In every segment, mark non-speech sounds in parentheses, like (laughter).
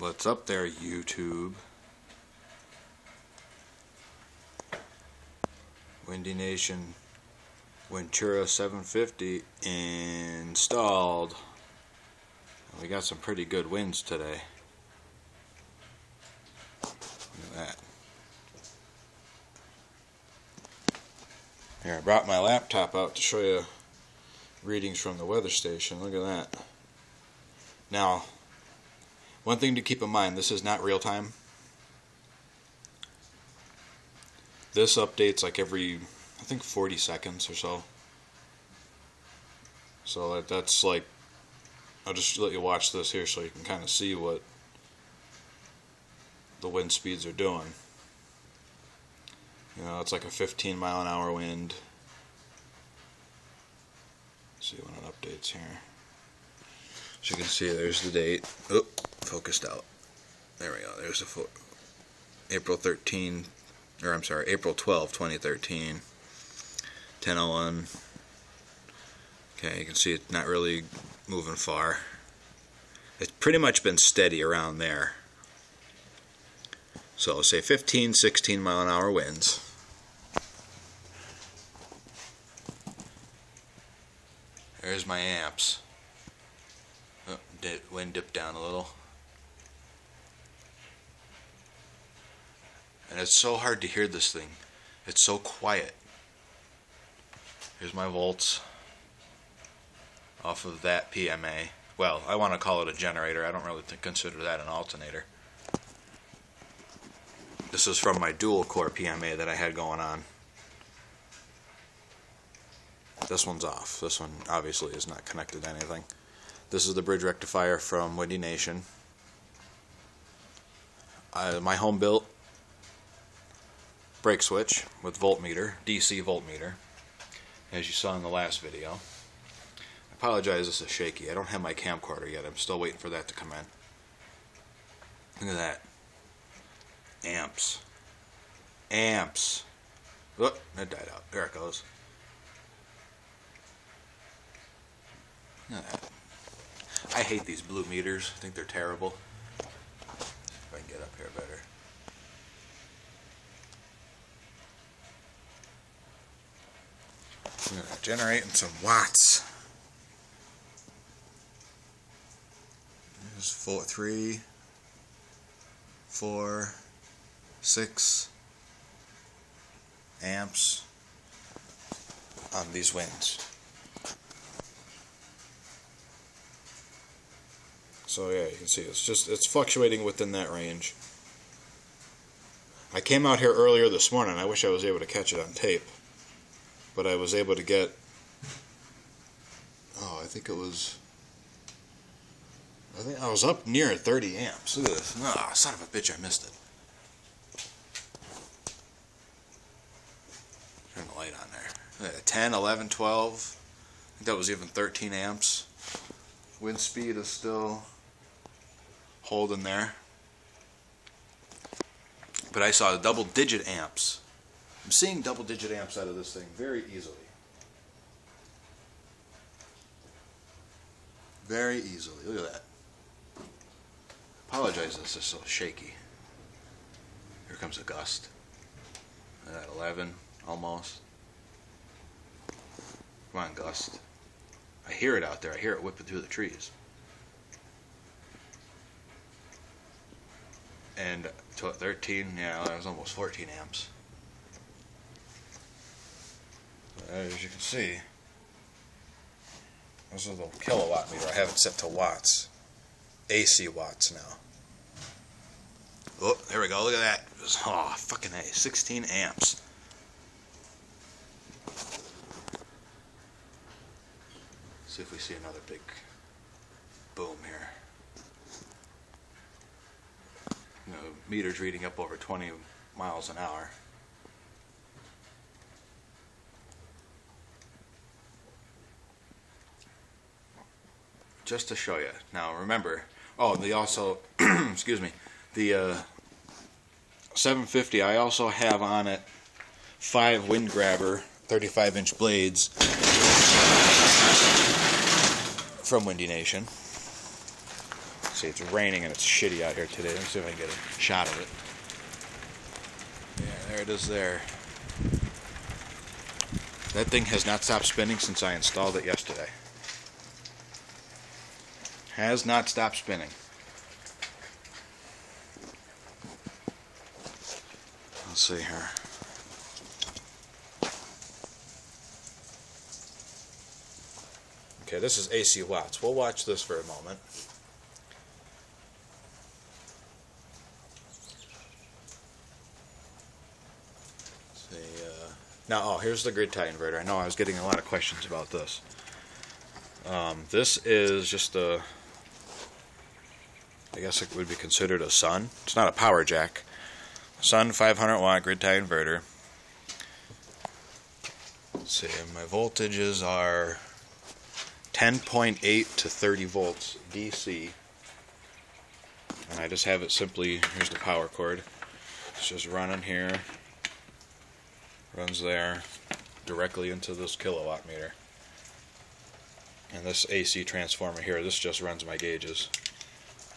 What's up there, YouTube? Windy Nation Windtura 750 installed. We got some pretty good winds today. Look at that. Here, I brought my laptop out to show you readings from the weather station. Look at that. Now, one thing to keep in mind, this is not real time. This updates like every, I think 40 seconds or so. So that, that's like, I'll just let you watch this here so you can kind of see what the wind speeds are doing. You know, it's like a 15 mile an hour wind. Let's see when it updates here. As you can see, there's the date. Focused out. There we go. There's the. April 13, or I'm sorry, April 12, 2013. 1001. Okay, you can see it's not really moving far. It's pretty much been steady around there. So say 15, 16 mile an hour winds. There's my amps. Oh, wind dipped down a little. And it's so hard to hear this thing. It's so quiet. Here's my volts off of that PMA. Well, I want to call it a generator. I don't really consider that an alternator. This is from my dual core PMA that I had going on. This one's off. This one obviously is not connected to anything. This is the bridge rectifier from Windy Nation. My home built brake switch with voltmeter, DC voltmeter, as you saw in the last video. I apologize, this is shaky. I don't have my camcorder yet. I'm still waiting for that to come in. Look at that. Amps. Amps. Oh, it died out. There it goes. I hate these blue meters. I think they're terrible. If I can get up here better. Generating some watts. There's four, three, four, six amps on these winds. So yeah, you can see it's just it's fluctuating within that range. I came out here earlier this morning. I wish I was able to catch it on tape but I was able to get oh I think it was I think I was up near 30 amps. Look at this. Oh, son of a bitch I missed it. Turn the light on there. 10 11 12 I think that was even 13 amps. Wind speed is still holding there. But I saw double digit amps I'm seeing double digit amps out of this thing very easily. Very easily. Look at that. Apologize this is so shaky. Here comes a gust. At 11, almost. Come on, gust. I hear it out there. I hear it whipping through the trees. And 13, yeah, that was almost 14 amps. As you can see, this is a little Kill-A-Watt meter. I have it set to watts. AC watts now. Oh, there we go. Look at that. Oh, fucking A. 16 amps. See if we see another big boom here. You know, meters reading up over 20 miles an hour. Just to show you. Now remember, oh, they also, (clears throat) excuse me, the uh, 750, I also have on it five wind grabber 35 inch blades from Windy Nation. See, it's raining and it's shitty out here today. Let me see if I can get a shot of it. Yeah, there it is there. That thing has not stopped spinning since I installed it yesterday. Has not stopped spinning. Let's see here. Okay, this is AC watts. We'll watch this for a moment. See, uh, now, oh, here's the grid tie inverter. I know I was getting a lot of questions about this. Um, this is just a, I guess it would be considered a sun. It's not a power jack. Sun 500 watt grid tie inverter. Let's see, my voltages are 10.8 to 30 volts DC. And I just have it simply, here's the power cord. It's just running here, runs there, directly into this Kill-A-Watt meter. And this AC transformer here, this just runs my gauges.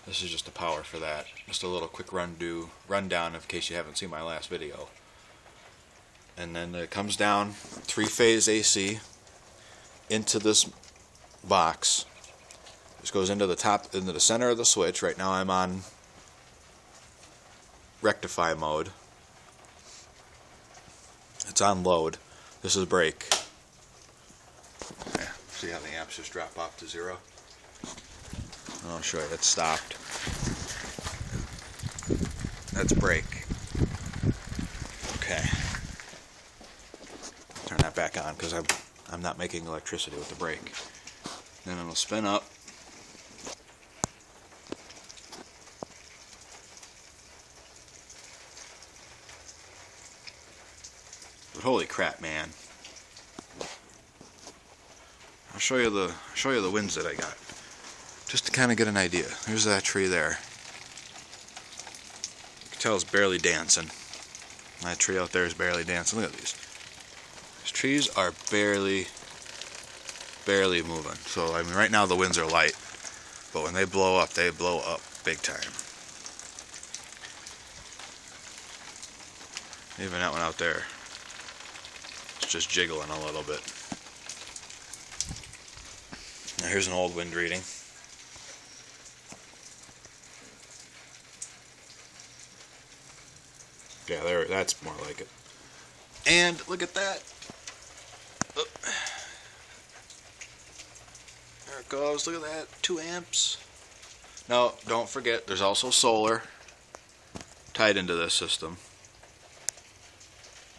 This is just the power for that. Just a little quick run do rundown in case you haven't seen my last video. And then it comes down three phase AC into this box. This goes into the top into the center of the switch. Right now I'm on rectify mode. It's on load. This is break. Yeah, see how the amps just drop off to zero? I'll show you. It's stopped. That's brake. Okay. Turn that back on because I'm I'm not making electricity with the brake. Then it'll spin up. But holy crap, man. I'll show you the show you the winds that I got. Just to kind of get an idea. There's that tree there. You can tell it's barely dancing. That tree out there is barely dancing. Look at these. These trees are barely barely moving. So I mean right now the winds are light. But when they blow up, they blow up big time. Even that one out there. It's just jiggling a little bit. Now here's an old wind reading. Yeah, there. That's more like it. And look at that. Oh. There it goes. Look at that. Two amps. Now, don't forget, there's also solar tied into this system.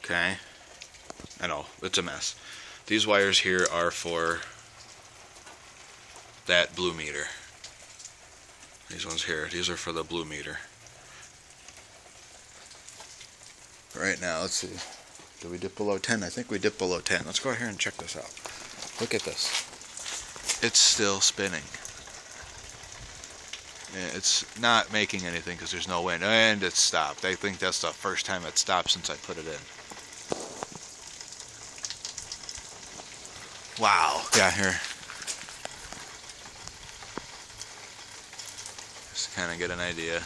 Okay. I know, it's a mess. These wires here are for that blue meter. These ones here, these are for the blue meter. Right now, let's see. Did we dip below 10? I think we dipped below 10. Let's go out here and check this out. Look at this. It's still spinning. It's not making anything because there's no wind. And it stopped. I think that's the first time it stopped since I put it in. Wow. Yeah, here. Just kind of get an idea.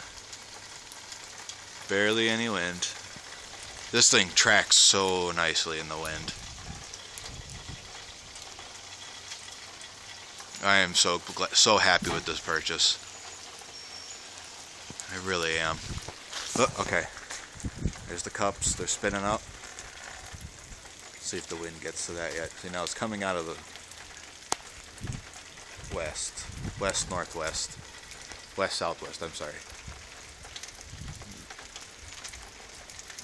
Barely any wind. This thing tracks so nicely in the wind. I am so so happy with this purchase. I really am. Oh, okay. There's the cups. They're spinning up. Let's see if the wind gets to that yet. See now it's coming out of the west, west northwest, west southwest. I'm sorry.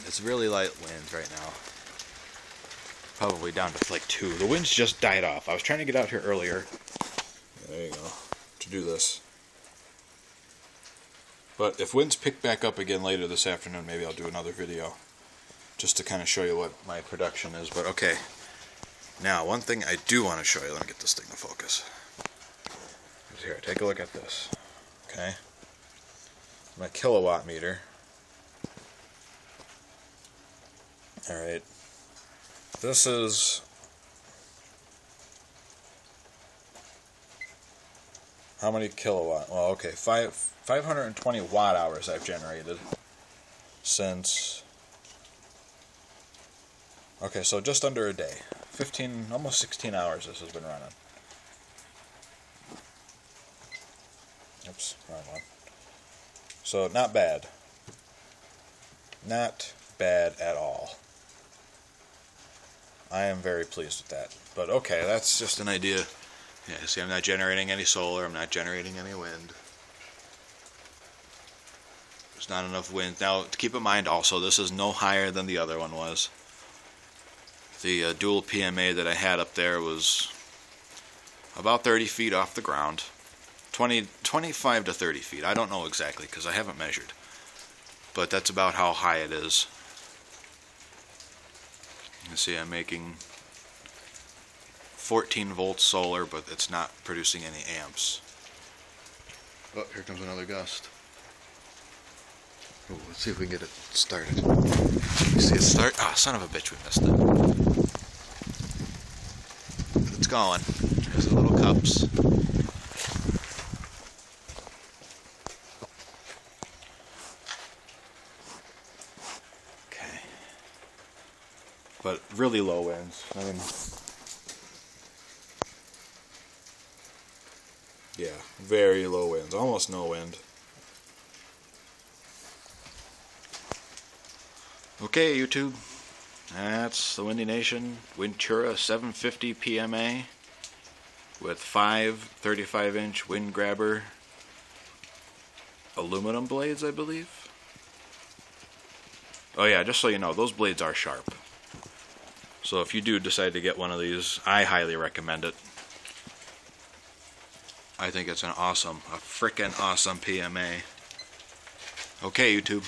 It's really light winds right now. Probably down to like two. The winds just died off. I was trying to get out here earlier. There you go. To do this. But if winds pick back up again later this afternoon, maybe I'll do another video. Just to kind of show you what my production is. But okay. Now, one thing I do want to show you. Let me get this thing to focus. Here, take a look at this. Okay. My Kill-A-Watt meter. Alright. This is how many kilowatt? Well, okay, five 520 watt hours I've generated since. Okay, so just under a day, 15, almost 16 hours. This has been running. Oops, wrong one. So not bad. Not bad at all. I am very pleased with that. But okay, that's just an idea. Yeah, see, I'm not generating any solar. I'm not generating any wind. There's not enough wind. Now, keep in mind also, this is no higher than the other one was. The uh, dual PMA that I had up there was about 30 feet off the ground. 20, 25 to 30 feet. I don't know exactly because I haven't measured. But that's about how high it is. You see I'm making 14 volts solar, but it's not producing any amps. Oh, here comes another gust. Ooh, let's see if we can get it started. You see it start? Ah, oh, son of a bitch, we missed it. It's going. There's the little cups. But really low winds. I mean, yeah, very low winds, almost no wind. Okay, YouTube. That's the Windy Nation Windtura 750 PMA with five 35 inch wind grabber aluminum blades, I believe. Oh, yeah, just so you know, those blades are sharp. So if you do decide to get one of these, I highly recommend it. I think it's an awesome, a freaking awesome PMA. Okay, YouTube.